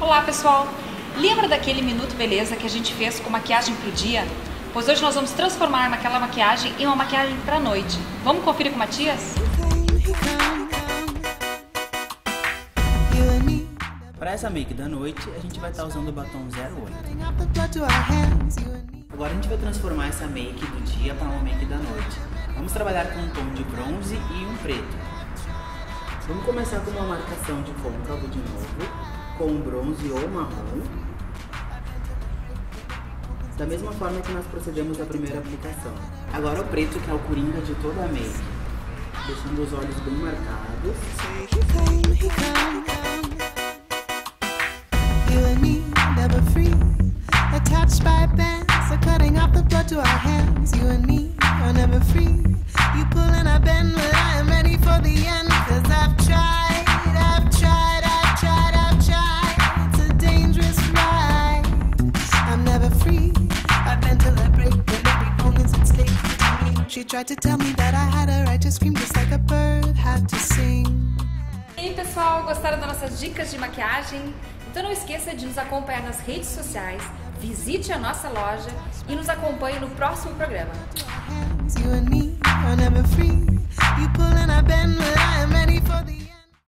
Olá pessoal! Lembra daquele Minuto Beleza que a gente fez com maquiagem pro dia? Pois hoje nós vamos transformar naquela maquiagem em uma maquiagem pra noite. Vamos conferir com o Matias? Para essa make da noite, a gente vai estar usando o batom 08. Bring up the blood to our hands, you and me. Agora a gente vai transformar essa make do dia para uma make da noite. Vamos trabalhar com um tom de bronze e um preto. Vamos começar com uma marcação de côncavo de novo, com um bronze ou marrom. Da mesma forma que nós procedemos da primeira aplicação. Agora o preto, que é o coringa de toda a make. Deixando os olhos bem marcados. I am ready for the end. Cause I've tried, I've tried, I've tried, I've tried. It's a dangerous ride. I'm never free. I've been till I break, but every moment's at stake. She tried to tell me that I had a right to scream just like a bird had to sing. E aí pessoal, gostaram das nossas dicas de maquiagem? Então não esqueça de nos acompanhar nas redes sociais, visite a nossa loja e nos acompanhe no próximo programa. Hands, you and me are never free. You pull and I bend,